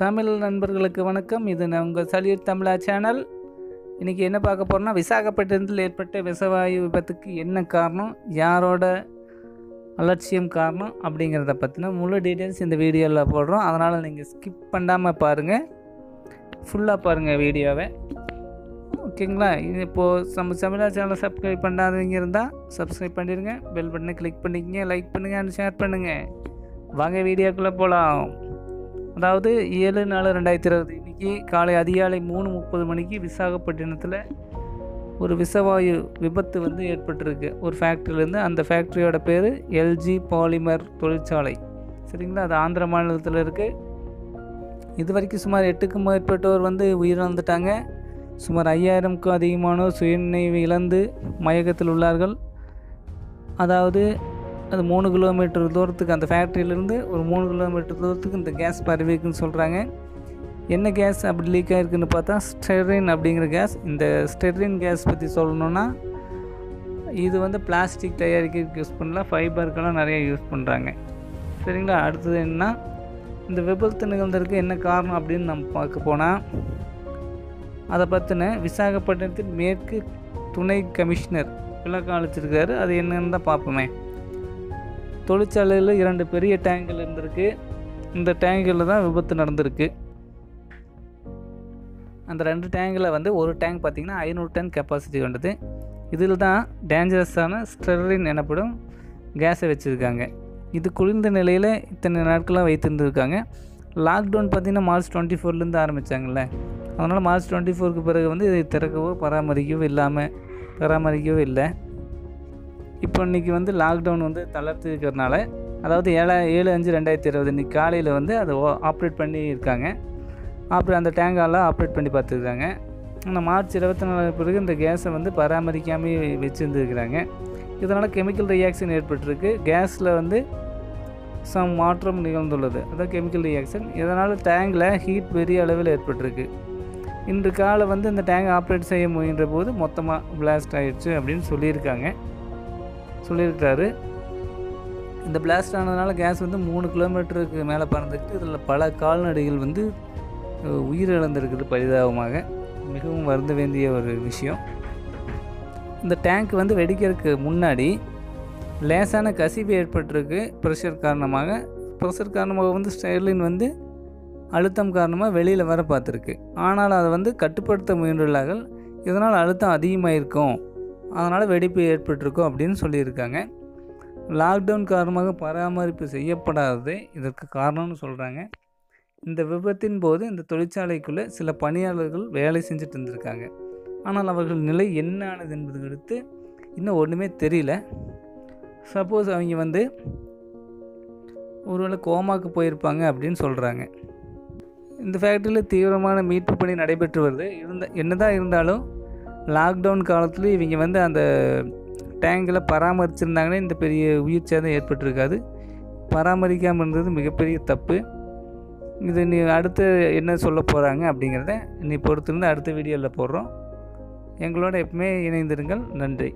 தமிழ் நண்பர்களுக்கு வணக்கம். இது நான் உங்கள் சலியூர் தமிழா சேனல். இன்றைக்கி என்ன பார்க்க போகிறோம்னா விசாகப்பட்டினத்தில் ஏற்பட்ட விஷவாயு விபத்துக்கு என்ன காரணம் யாரோட அலட்சியம் காரணம் அப்படிங்கிறத பற்றின முழு டீட்டெயில்ஸ் இந்த வீடியோவில் போடுறோம். அதனால் நீங்கள் ஸ்கிப் பண்ணாமல் பாருங்கள் ஃபுல்லாக பாருங்கள் வீடியோவை. ஓகேங்களா? இது இப்போது நம்ம தமிழா சேனலை சப்ஸ்கிரைப் பண்ணாதவங்க இருந்தால் சப்ஸ்கிரைப் பண்ணிடுங்க. பெல் பட்டனை கிளிக் பண்ணிக்கங்க லைக் பண்ணுங்கள் அண்ட் ஷேர் பண்ணுங்கள் வாங்க வீடியோக்குள்ளே போகலாம் அதாவது ஏழு நாலு ரெண்டாயிரத்தி இருபது இன்றைக்கி காலை அதிகாலை மூணு முப்பது மணிக்கு விசாகப்பட்டினத்தில் ஒரு விஷவாயு விபத்து வந்து ஏற்பட்டிருக்கு. ஒரு ஃபேக்ட்ரியிலேருந்து அந்த ஃபேக்ட்ரியோட பேர் எல்ஜி பாலிமர் தொழிற்சாலை. சரிங்களா? அது ஆந்திர மாநிலத்தில் இருக்குது இது வரைக்கும் சுமார் எட்டுக்கும் மேற்பட்டோர் வந்து உயிரிழந்துட்டாங்க. சுமார் ஐயாயிரம்க்கும் அதிகமானோர் சுயநினைவு இழந்து மயக்கத்தில் உள்ளார்கள். அதாவது அது மூணு கிலோமீட்டர் தூரத்துக்கு அந்த ஃபேக்ட்ரியிலேருந்து ஒரு மூணு கிலோமீட்டர் தூரத்துக்கு இந்த கேஸ் பரவிக்குன்னு சொல்கிறாங்க என்ன கேஸ் அப்படி லீக் ஆகிருக்குன்னு பார்த்தா ஸ்டெரின் அப்படிங்கிற கேஸ் இந்த ஸ்டெரின் கேஸ் பற்றி சொல்லணுன்னா இது வந்து பிளாஸ்டிக் தயாரிக்கிறதுக்கு யூஸ் பண்ணல ஃபைபருக்கெல்லாம் நிறைய யூஸ் பண்ணுறாங்க சரிங்களா? அடுத்தது என்ன இந்த விபத்து நிகழ்ந்ததுக்கு என்ன காரணம் அப்படின்னு நம்ம பார்க்க போனால் அதை பற்றின விசாகப்பட்டினத்தின் மேற்கு துணை கமிஷனர் விளக்கம் அளிச்சிருக்காரு. அது என்னன்னு தான் பார்ப்போமே. தொழிற்சாலையில் இரண்டு பெரிய டேங்குகள் இருந்திருக்கு. இந்த டேங்குகளில் தான் விபத்து நடந்திருக்கு. அந்த ரெண்டு டேங்கில் வந்து ஒரு டேங்க் பார்த்திங்கன்னா ஐநூறு டன் கெப்பாசிட்டி கொண்டது. இதில் தான் டேஞ்சரஸான ஸ்டெர்லின் எனப்படும் கேஸை வச்சுருக்காங்க. இது குளிர்ந்த நிலையில் இத்தனை நாட்களாக வைத்திருந்துருக்காங்க. லாக்டவுன் பார்த்திங்கன்னா மார்ச் டுவெண்ட்டி ஃபோர்லேருந்து ஆரம்பித்தாங்கல்ல அதனால் மார்ச் டுவெண்ட்டி ஃபோருக்கு பிறகு வந்து இதை திறக்கவோ பராமரிக்கவோ இல்லாமல் பராமரிக்கவோ இல்லை. இப்போ இன்றைக்கி வந்து லாக்டவுன் வந்து தளர்த்து இருக்கிறனால அதாவது ஏழா ஏழு அஞ்சு ரெண்டாயிரத்தி இருபது இன்றைக்கி காலையில் வந்து அதை ஆப்ரேட் பண்ணி இருக்காங்க அப்புறம் அந்த டேங்காலாம் ஆப்ரேட் பண்ணி பார்த்துருக்காங்க. ஆனால் மார்ச் இருபத்தி நாலு பிறகு இந்த கேஸை வந்து பராமரிக்காமே வச்சுருந்துருக்குறாங்க. இதனால் கெமிக்கல் ரியாக்ஷன் ஏற்பட்டிருக்கு. கேஸில் வந்து சம் மாற்றம் நிகழ்ந்துள்ளது. அதான் கெமிக்கல் ரியாக்ஷன் இதனால் டேங்கில் ஹீட் பெரிய அளவில் ஏற்பட்டிருக்கு. இன்று காலை வந்து இந்த டேங்க் ஆப்ரேட் செய்ய முயன்ற போது மொத்தமாக பிளாஸ்ட் ஆகிடுச்சு அப்படின்னு சொல்லியிருக்காங்க. சொல்லியிருக்காரு. இந்த பிளாஸ்ட் ஆனதுனால கேஸ் வந்து மூணு கிலோமீட்டருக்கு மேலே பறந்துக்கிட்டு இதில் பல கால்நடைகள் வந்து உயிரிழந்திருக்குது பரிதாபமாக. மிகவும் வருந்த வேண்டிய ஒரு விஷயம். இந்த டேங்க் வந்து வெடிக்கிறதுக்கு முன்னாடி லேசான கசிவு ஏற்பட்டிருக்கு. ப்ரெஷர் காரணமாக ப்ரெஷர் காரணமாக வந்து ஸ்டெர்லின் வந்து அழுத்தம் காரணமாக வெளியில் வர பார்த்துருக்கு. ஆனால் அதை வந்து கட்டுப்படுத்த முயன்றுள்ளார்கள். இதனால் அழுத்தம் அதிகமாக இருக்கும் அதனால் வெடிப்பு ஏற்பட்டிருக்கும் அப்படின்னு சொல்லியிருக்காங்க. லாக்டவுன் காரணமாக பராமரிப்பு செய்யப்படாததே இதற்கு காரணம்னு சொல்கிறாங்க இந்த விபத்தின் போது இந்த தொழிற்சாலைக்குள்ளே சில பணியாளர்கள் வேலை செஞ்சுட்டு இருந்திருக்காங்க. ஆனால் அவர்கள் நிலை என்ன ஆனது என்பது குறித்து இன்னும் ஒன்றுமே தெரியல. சப்போஸ் அவங்க வந்து ஒருவேளை கோமாக்கு போயிருப்பாங்க அப்படின்னு சொல்கிறாங்க இந்த ஃபேக்ட்ரியில் தீவிரமான மீட்பு பணி நடைபெற்று வருது. இருந்த என்னதான் இருந்தாலும் லாக்டவுன் காலத்தில் இவங்க வந்து அந்த டேங்கில் பராமரிச்சிருந்தாங்கன்னா இந்த பெரிய உயிர் சேதம் ஏற்பட்டிருக்காது. பராமரிக்காமல் இருந்தது மிகப்பெரிய தப்பு. இது நீ அடுத்து என்ன சொல்ல போகிறாங்க அப்படிங்கிறத நீ பொறுத்திருந்து அடுத்த வீடியோவில் போடுறோம். எங்களோட எப்பவுமே இணைந்திருங்கள். நன்றி.